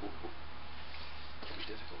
That'd be difficult.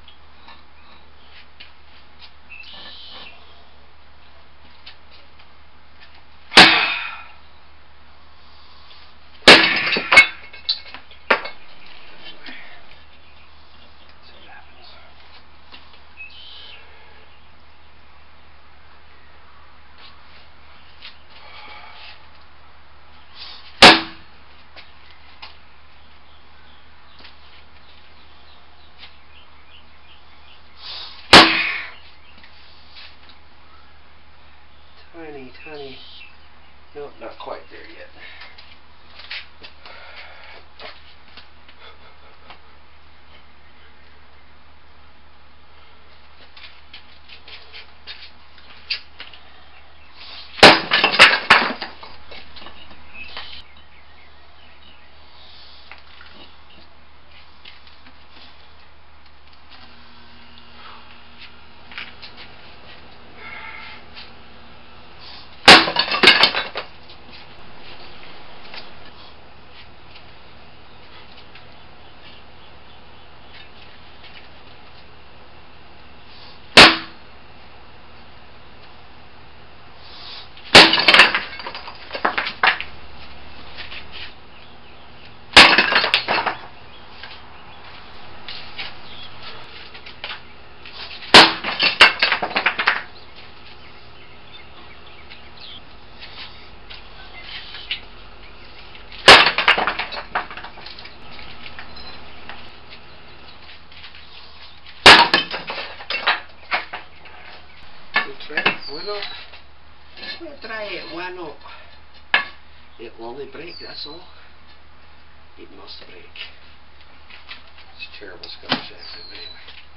tiny, tiny. Nope, not quite there yet. It. Why not? We'll try it. Why not? It'll only break, that's all. It must break. It's a terrible Scottish accent anyway.